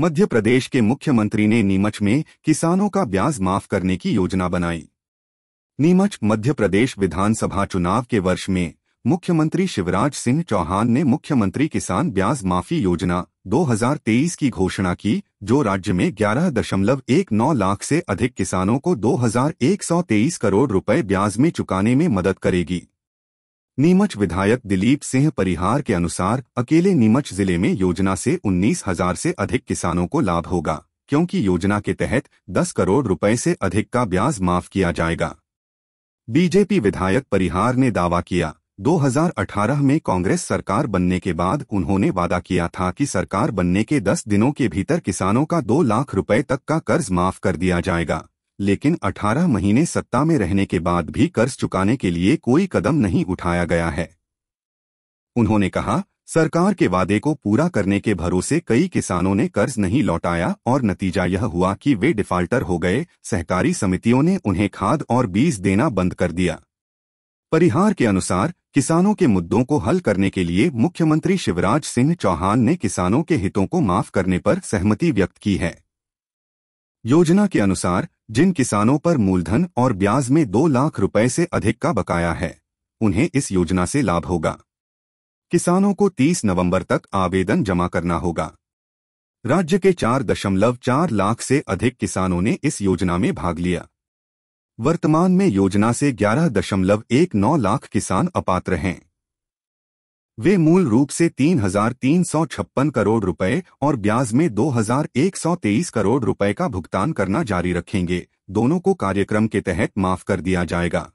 मध्य प्रदेश के मुख्यमंत्री ने नीमच में किसानों का ब्याज माफ़ करने की योजना बनाई। नीमच मध्य प्रदेश विधानसभा चुनाव के वर्ष में मुख्यमंत्री शिवराज सिंह चौहान ने मुख्यमंत्री किसान ब्याज माफ़ी योजना 2023 की घोषणा की, जो राज्य में ग्यारह दशमलव एक नौ लाख से अधिक किसानों को 2123 करोड़ रुपए ब्याज में चुकाने में मदद करेगी। नीमच विधायक दिलीप सिंह परिहार के अनुसार अकेले नीमच ज़िले में योजना से उन्नीस हज़ार से अधिक किसानों को लाभ होगा, क्योंकि योजना के तहत 10 करोड़ रुपए से अधिक का ब्याज माफ़ किया जाएगा। बीजेपी विधायक परिहार ने दावा किया 2018 में कांग्रेस सरकार बनने के बाद उन्होंने वादा किया था कि सरकार बनने के 10 दिनों के भीतर किसानों का 2 लाख रुपए तक का कर्ज माफ़ कर दिया जाएगा। लेकिन 18 महीने सत्ता में रहने के बाद भी कर्ज चुकाने के लिए कोई कदम नहीं उठाया गया है। उन्होंने कहा, सरकार के वादे को पूरा करने के भरोसे कई किसानों ने कर्ज नहीं लौटाया और नतीजा यह हुआ कि वे डिफाल्टर हो गए, सहकारी समितियों ने उन्हें खाद और बीज देना बंद कर दिया। परिहार के अनुसार, किसानों के मुद्दों को हल करने के लिए मुख्यमंत्री शिवराज सिंह चौहान ने किसानों के हितों को माफ़ करने पर सहमति व्यक्त की है। योजना के अनुसार, जिन किसानों पर मूलधन और ब्याज में दो लाख रुपए से अधिक का बकाया है, उन्हें इस योजना से लाभ होगा। किसानों को 30 नवंबर तक आवेदन जमा करना होगा। राज्य के चार दशमलव चार लाख से अधिक किसानों ने इस योजना में भाग लिया। वर्तमान में योजना से ग्यारह दशमलव एक नौ लाख किसान अपात्र हैं। वे मूल रूप से तीन हज़ार तीन सौ छप्पन करोड़ रुपए और ब्याज में दो हज़ार एक सौ तेईस करोड़ रुपए का भुगतान करना जारी रखेंगे। दोनों को कार्यक्रम के तहत माफ़ कर दिया जाएगा।